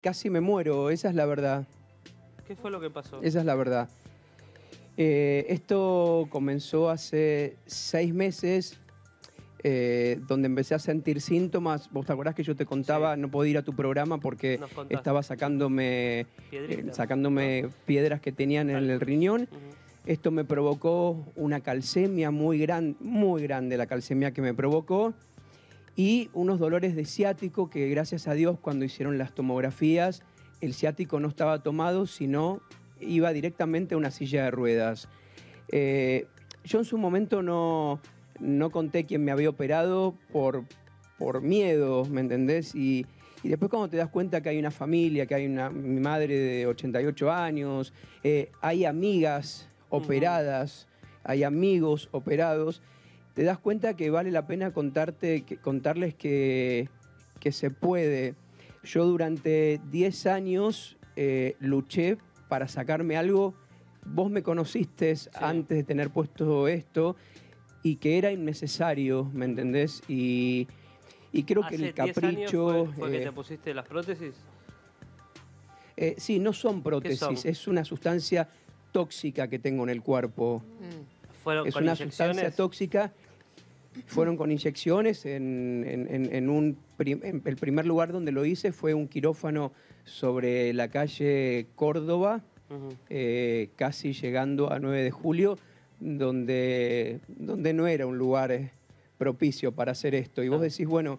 Casi me muero, esa es la verdad. ¿Qué fue lo que pasó? Esa es la verdad. Eh, esto comenzó hace seis meses, eh, donde empecé a sentir síntomas. Vos te acordás que yo te contaba, Sí. no podía ir a tu programa porque estaba sacándome, eh, sacándome piedras que tenían en el riñón. Esto me provocó una calcemia muy, gran, muy grande, la calcemia que me provocó, y unos dolores de ciático que gracias a Dios cuando hicieron las tomografías, el ciático no estaba tomado, sino iba directamente a una silla de ruedas. Eh, yo en su momento no, no conté quién me había operado por, por miedo, ¿me entendés? Y, y después cuando te das cuenta que hay una familia, que hay una, mi madre de 88 años, eh, hay amigas operadas, hay amigos operados, te das cuenta que vale la pena contarte, que- contarles que, que se puede. Yo durante 10 años eh, luché para sacarme algo. Vos me conociste antes de tener puesto esto y que era innecesario, ¿me entendés? Y, y creo que ¿Hace el 10 años capricho... fue, que eh, te pusiste las prótesis? eh, sí, no son prótesis, son? es una sustancia tóxica que tengo en el cuerpo. ¿Fueron Es con una inyecciones? sustancia tóxica. Fueron con inyecciones. En, en- en- en un prim- en el primer lugar donde lo hice fue un quirófano sobre la calle Córdoba, eh, casi llegando a 9 de julio, donde, donde no era un lugar eh, propicio para hacer esto. Y vos Ah. decís, bueno,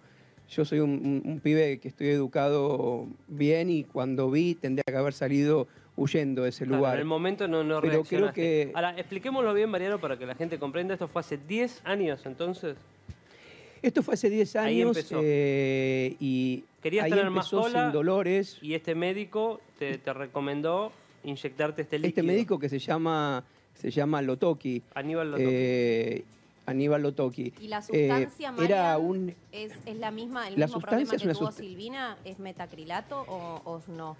yo soy un, un- un pibe que estoy educado bien y cuando vi tendría que haber salido huyendo de ese Claro, lugar. en el momento no, no Pero creo reaccionaste. que- Ahora, expliquémoslo bien, Mariano, para que la gente comprenda. Esto fue hace 10 años, entonces. Esto fue hace 10 Ahí años empezó. eh, y Querías ahí tener más empezó cola sin dolores. Y este médico te, te recomendó inyectarte este líquido. Este médico que se llama, se llama Lotoki, Aníbal Lotoki. eh, Aníbal Lotoki. ¿Y la Eh, sustancia, era Marian, un es, es la misma, el La mismo sustancia problema es que una tuvo sust- Silvina? ¿Es metacrilato o, o no?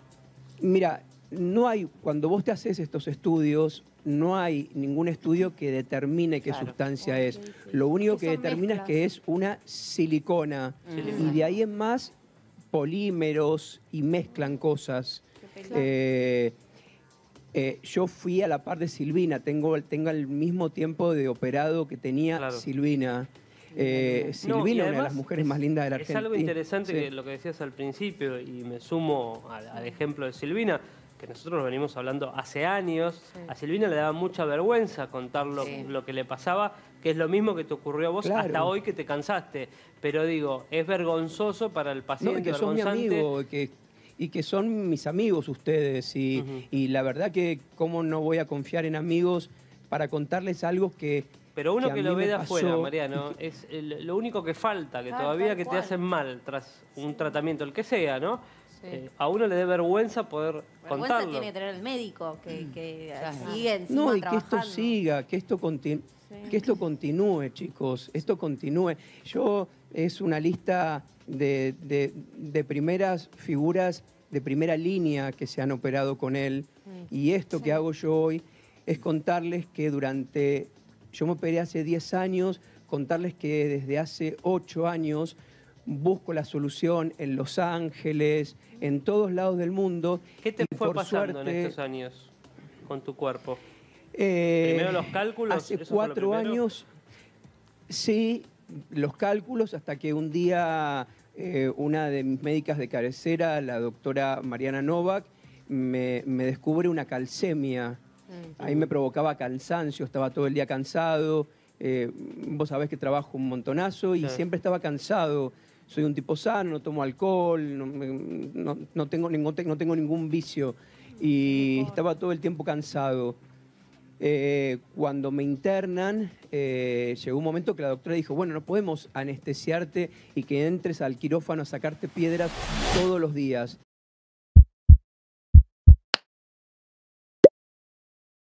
Mira, no hay, cuando vos te haces estos estudios, no hay ningún estudio que determine qué Claro. sustancia es. Lo único Que determina es que es una silicona. Silicona. Y de ahí en más, polímeros y mezclan cosas. Eh, eh, yo fui a la par de Silvina, tengo, tengo el mismo tiempo de operado que tenía Claro. Silvina. Eh, No, Silvina, una de las mujeres es- más lindas de la Es Argentina. algo interesante Sí. que lo que decías al principio, y me sumo al, al ejemplo de Silvina, que nosotros nos venimos hablando hace años. Sí. A Silvina le daba mucha vergüenza contar lo, Sí. lo que le pasaba, que es lo mismo que te ocurrió a vos Claro. hasta hoy que te cansaste. Pero digo, es vergonzoso para el No, paciente, y que son mi amigo, que, y que son mis amigos ustedes. Y la verdad que cómo no voy a confiar en amigos para contarles algo que... Pero uno que, lo ve de pasó afuera, Mariano, es el- lo único que falta, que Claro, todavía que te hacen mal tras un tratamiento, el que sea, ¿no? Sí. Eh, a uno le dé vergüenza poder Vergüenza contarlo. tiene que tener el médico que, que Claro. sigue encima No, y que esto siga, que esto, conti- Sí. que esto continúe, chicos, esto continúe. Yo es una lista de, de- de primeras figuras de primera línea que se han operado con él. Mm. Y esto que hago yo hoy es contarles que durante, yo me operé hace 10 años, contarles que desde hace 8 años busco la solución en Los Ángeles, en todos lados del mundo. ¿Qué te y fue pasando suerte, en estos años con tu cuerpo? eh, Primero los cálculos, Hace ¿eso fue lo cuatro años, sí, los cálculos, hasta que un día eh, una de mis médicas de cabecera, la doctora Mariana Novak, me, me descubre una calcemia. Mm. Ahí me provocaba cansancio, estaba todo el día cansado. eh, vos sabés que trabajo un montonazo y Sí. siempre estaba cansado. Soy un tipo sano, no tomo alcohol, no, no- no tengo, ningún, no tengo ningún vicio. Y estaba todo el tiempo cansado. Eh, cuando me internan, eh, llegó un momento que la doctora dijo, bueno, no podemos anestesiarte y que entres al quirófano a sacarte piedras todos los días.